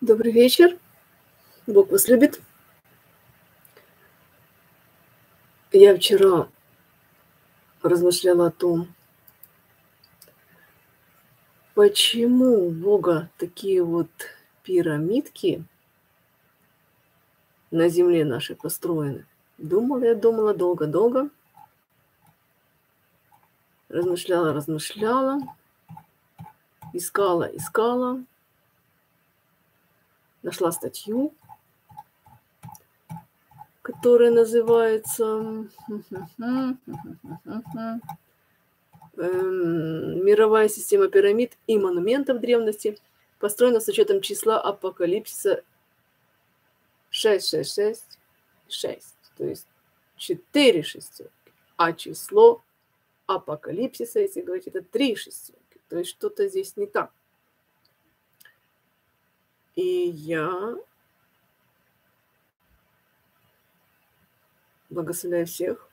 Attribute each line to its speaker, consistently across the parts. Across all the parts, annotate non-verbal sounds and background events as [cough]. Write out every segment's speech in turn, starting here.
Speaker 1: Добрый вечер. Бог вас любит. Я вчера размышляла о том, почему у Бога такие вот пирамидки на земле нашей построены. Думала я, думала долго-долго. Размышляла, размышляла. Искала, искала нашла статью, которая называется эм, «Мировая система пирамид и монументов древности построена с учетом числа апокалипсиса 666 6, то есть 4 шестерки, а число апокалипсиса, если говорить, это 3 шестерки. То есть что-то здесь не так. И я благословляю всех,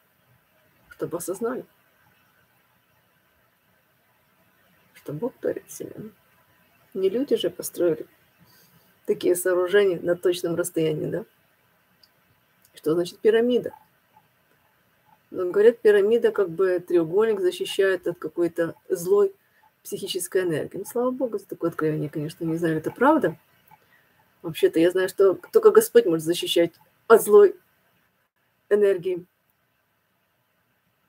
Speaker 1: чтобы осознали, что Бог творит Вселенную. Не люди же построили такие сооружения на точном расстоянии, да? Что значит пирамида? Ну, говорят, пирамида как бы треугольник защищает от какой-то злой психической энергии. Ну, слава Богу за такое откровение, конечно, не знаю, это правда. Вообще-то я знаю, что только Господь может защищать от злой энергии.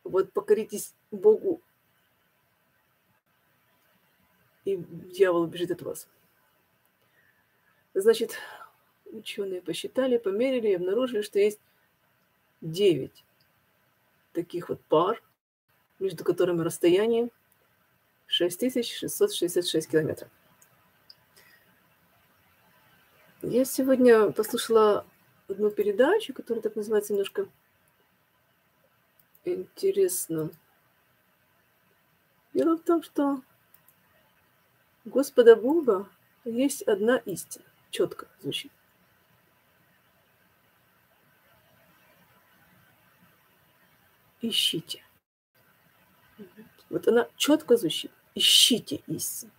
Speaker 1: Вот покоритесь Богу, и дьявол убежит от вас. Значит, ученые посчитали, померили и обнаружили, что есть 9 таких вот пар, между которыми расстояние 6666 километров. Я сегодня послушала одну передачу, которая так называется немножко интересно. Дело в том, что Господа Бога есть одна истина, четко звучит. Ищите. Вот она четко звучит. Ищите истину.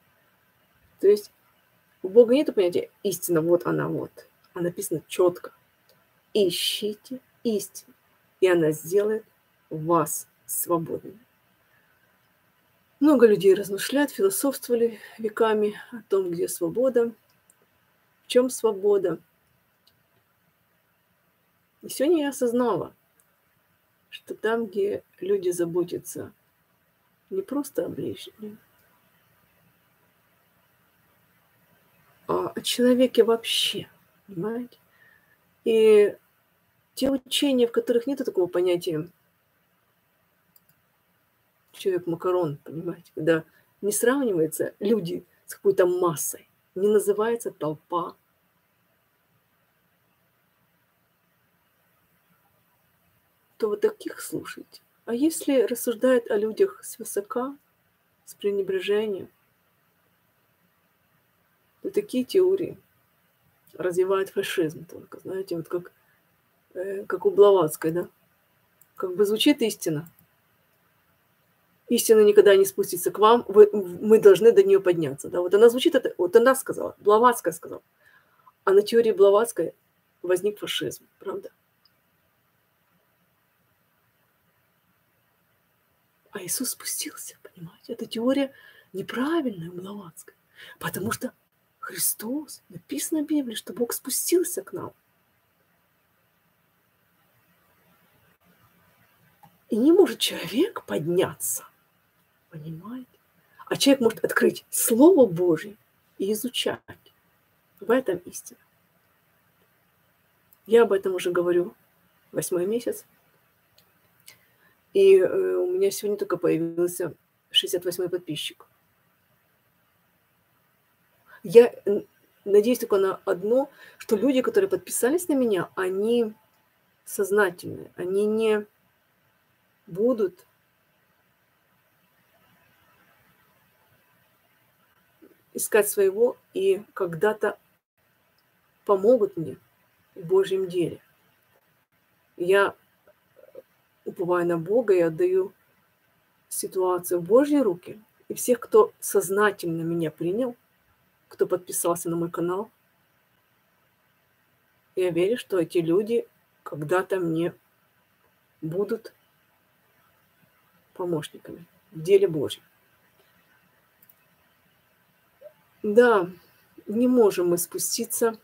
Speaker 1: То есть у Бога нет понятия истина, вот она вот. А написано четко. Ищите истину, и она сделает вас свободными. Много людей размышляют, философствовали веками о том, где свобода, в чем свобода. И сегодня я осознала, что там, где люди заботятся не просто о ближнем, о человеке вообще, понимаете? И те учения, в которых нет такого понятия человек-макарон, понимаете, когда не сравниваются люди с какой-то массой, не называется толпа, то вот таких слушайте. А если рассуждает о людях с высока, с пренебрежением, то такие теории развивают фашизм только, знаете, вот как, э, как у Блаватской, да? Как бы звучит истина. Истина никогда не спустится к вам, вы, мы должны до нее подняться. Да? Вот она звучит, это, вот она сказала, Блаватская сказала. А на теории Блаватской возник фашизм, правда? А Иисус спустился, понимаете? Эта теория неправильная, Блаватская. Потому что Христос, написано в Библии, что Бог спустился к нам. И не может человек подняться, понимаете? А человек может открыть Слово Божье и изучать. В этом истина. Я об этом уже говорю восьмой месяц. И э, у меня сегодня только появился 68-й подписчик. Я надеюсь только на одно, что люди, которые подписались на меня, они сознательные, они не будут искать своего и когда-то помогут мне в Божьем деле. Я уповаю на Бога и отдаю ситуацию в Божьи руки. И всех, кто сознательно меня принял – кто подписался на мой канал, я верю, что эти люди когда-то мне будут помощниками в деле Божьем. Да, не можем мы спуститься,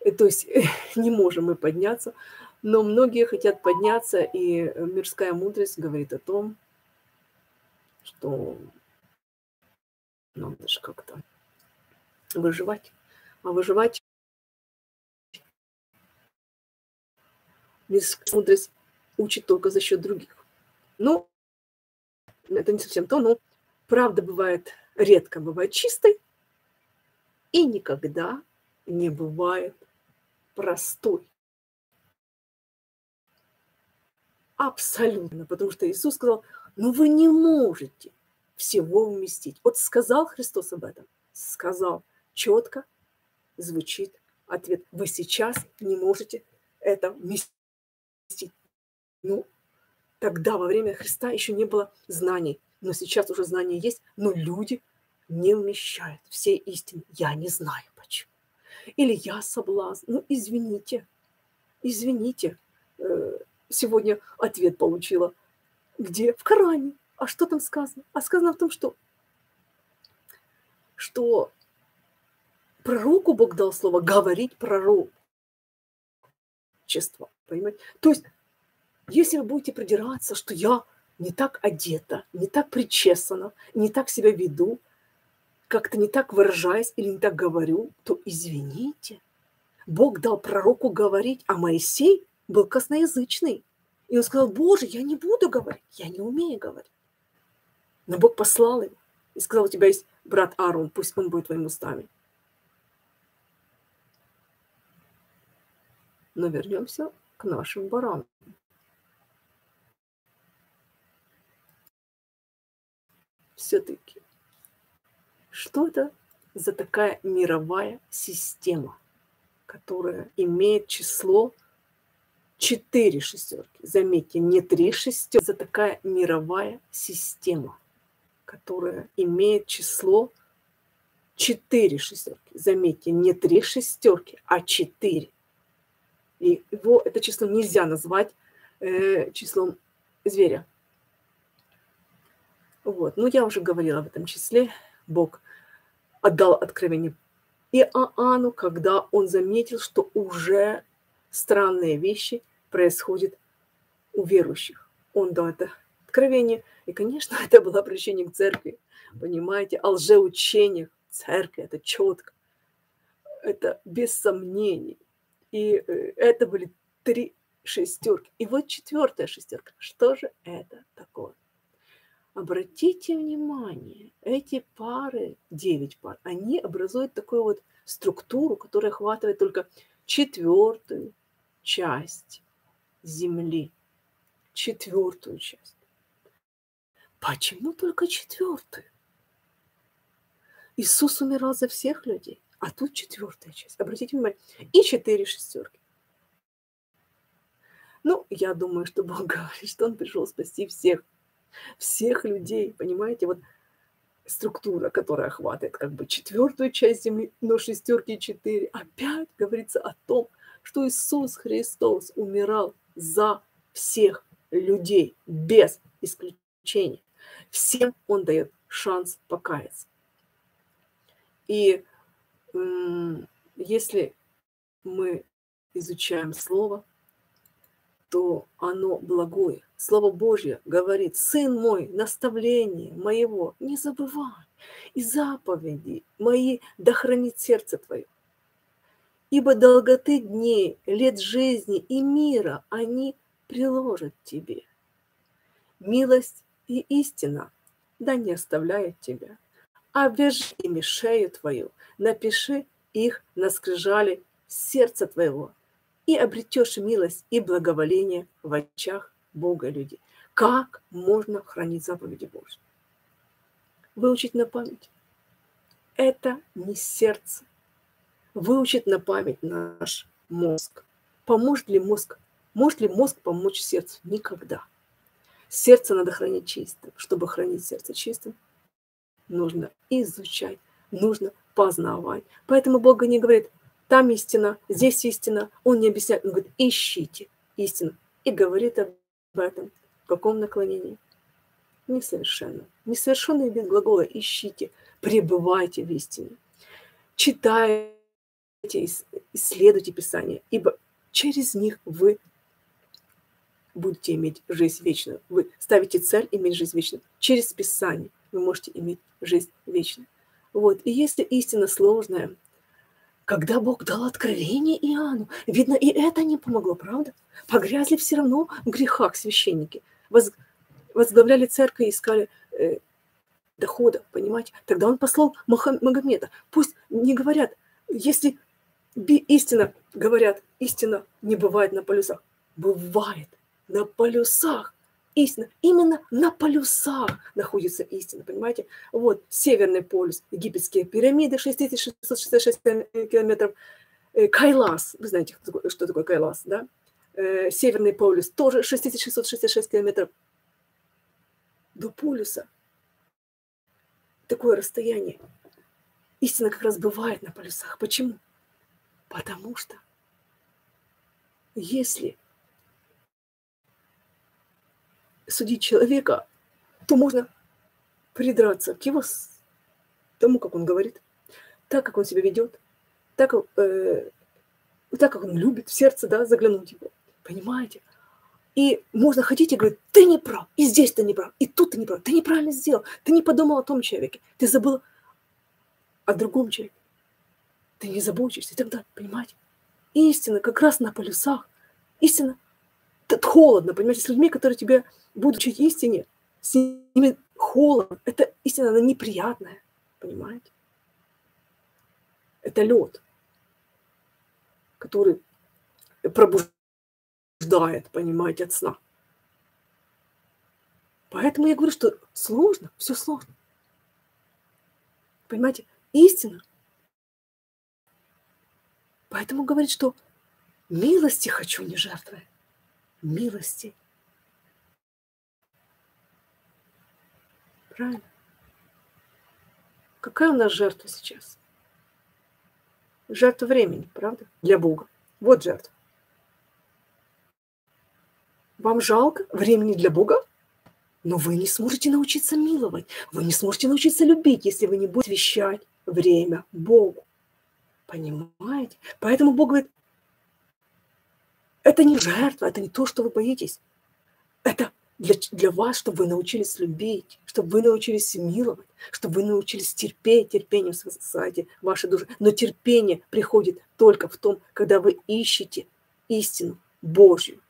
Speaker 1: э, то есть [laughs] не можем мы подняться, но многие хотят подняться, и мирская мудрость говорит о том, что надо же как-то выживать. А выживать мудрость учит только за счет других. Ну, это не совсем то, но правда бывает редко бывает чистой и никогда не бывает простой. Абсолютно, потому что Иисус сказал, ну вы не можете всего вместить. Вот сказал Христос об этом, сказал четко, звучит ответ. Вы сейчас не можете это вместить. Ну, тогда во время Христа еще не было знаний, но сейчас уже знания есть, но люди не вмещают всей истины. Я не знаю почему. Или я соблазн. Ну, извините, извините. Э, сегодня ответ получила. Где? В Коране. А что там сказано? А сказано в том, что, что пророку Бог дал слово говорить пророку. Чество, понимаете? То есть, если вы будете придираться, что я не так одета, не так причесана, не так себя веду, как-то не так выражаюсь или не так говорю, то извините. Бог дал пророку говорить, а Моисей был косноязычный. И он сказал, Боже, я не буду говорить, я не умею говорить. Но Бог послал его и сказал, у тебя есть брат Аарон, пусть он будет твоим устами. Но вернемся к нашим баранам. Все-таки что это за такая мировая система, которая имеет число четыре шестерки? Заметьте, не три шестерки, за такая мировая система, которая имеет число четыре шестерки. Заметьте, не три шестерки, а четыре. И его, это число нельзя назвать э, числом зверя. Вот. Ну, я уже говорила об этом числе. Бог отдал откровение Иоанну, когда он заметил, что уже странные вещи происходят у верующих. Он дал это откровение. И, конечно, [laughs] это было обращение к церкви. Понимаете, о лжеучениях церкви, это четко. Это без сомнений. И э, это были три шестерки. И вот четвертая шестерка. Что же это такое? Обратите внимание, эти пары, 9 пар, они образуют такую вот структуру, которая охватывает только четвертую часть Земли. Четвертую часть. Почему только четвертую? Иисус умирал за всех людей, а тут четвертая часть. Обратите внимание, и четыре шестерки. Ну, я думаю, что Бог [laughs] говорит, что Он пришел спасти всех всех людей, понимаете, вот структура, которая охватывает как бы четвертую часть Земли, но шестерки четыре, опять говорится о том, что Иисус Христос умирал за всех людей, без исключения. Всем Он дает шанс покаяться. И если мы изучаем Слово, то оно благое. Слово Божье говорит, Сын мой, наставление моего не забывай, и заповеди мои да хранит сердце твое. Ибо долготы дней, лет жизни и мира они приложат тебе. Милость и истина да не оставляют тебя. Обвяжи ими шею твою, напиши их на скрижале сердца твоего, и обретешь милость и благоволение в очах Бога людей. Как можно хранить заповеди Божьи? Выучить на память. Это не сердце. Выучить на память наш мозг. Поможет ли мозг? Может ли мозг помочь сердцу? Никогда. Сердце надо хранить чистым. Чтобы хранить сердце чистым, нужно изучать, нужно познавать. Поэтому Бог не говорит, там истина, здесь истина. Он не объясняет, он говорит, ищите истину. И говорит об этом. В каком наклонении? Несовершенно. Несовершенный вид глагола ищите, пребывайте в истине. Читайте, исследуйте Писание, ибо через них вы будете иметь жизнь вечную. Вы ставите цель иметь жизнь вечную. Через Писание вы можете иметь жизнь вечную. Вот. И если истина сложная, когда Бог дал откровение Иоанну, видно, и это не помогло, правда? Погрязли все равно в грехах священники. Воз, возглавляли церковь и искали э, дохода, понимаете? Тогда он послал Магомеда. Пусть не говорят, если истина, говорят, истина не бывает на полюсах. Бывает на полюсах истина. Именно на полюсах находится истина, понимаете? Вот Северный полюс, египетские пирамиды, 6666 километров, э, Кайлас, вы знаете, что такое Кайлас, да? Э, Северный полюс тоже 6666 километров до полюса. Такое расстояние. Истина как раз бывает на полюсах. Почему? Потому что если судить человека, то можно придраться к его тому, как он говорит, так, как он себя ведет, так, э, так как он любит в сердце, да, заглянуть его. Понимаете? И можно ходить и говорить, ты не прав, и здесь ты не прав, и тут ты не прав, ты неправильно сделал, ты не подумал о том человеке, ты забыл о другом человеке, ты не заботишься и так далее, понимаете? Истина как раз на полюсах, истина это холодно, понимаете, с людьми, которые тебе будут учить истине, с ними холодно. Это истина, она неприятная, понимаете? Это лед, который пробуждает, понимаете, от сна. Поэтому я говорю, что сложно, все сложно. Понимаете, истина. Поэтому говорит, что милости хочу, не жертвы милости. Правильно? Какая у нас жертва сейчас? Жертва времени, правда? Для Бога. Вот жертва. Вам жалко времени для Бога? Но вы не сможете научиться миловать. Вы не сможете научиться любить, если вы не будете вещать время Богу. Понимаете? Поэтому Бог говорит, это не жертва, это не то, что вы боитесь. Это для, для вас, чтобы вы научились любить, чтобы вы научились миловать, чтобы вы научились терпеть, терпением спасаете ваши души. Но терпение приходит только в том, когда вы ищете истину Божью.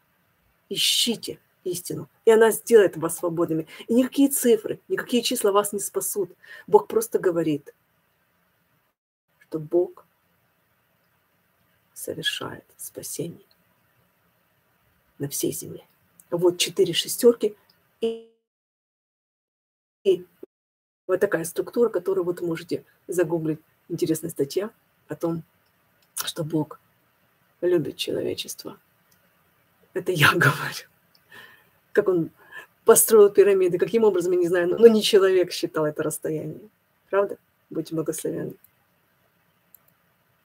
Speaker 1: Ищите истину, и она сделает вас свободными. И никакие цифры, никакие числа вас не спасут. Бог просто говорит, что Бог совершает спасение на всей земле. Вот четыре шестерки и, и вот такая структура, которую вот можете загуглить. Интересная статья о том, что Бог любит человечество. Это я [laughs] говорю. Как он построил пирамиды, каким образом, я не знаю, но не человек считал это расстояние. Правда? Будьте благословенны.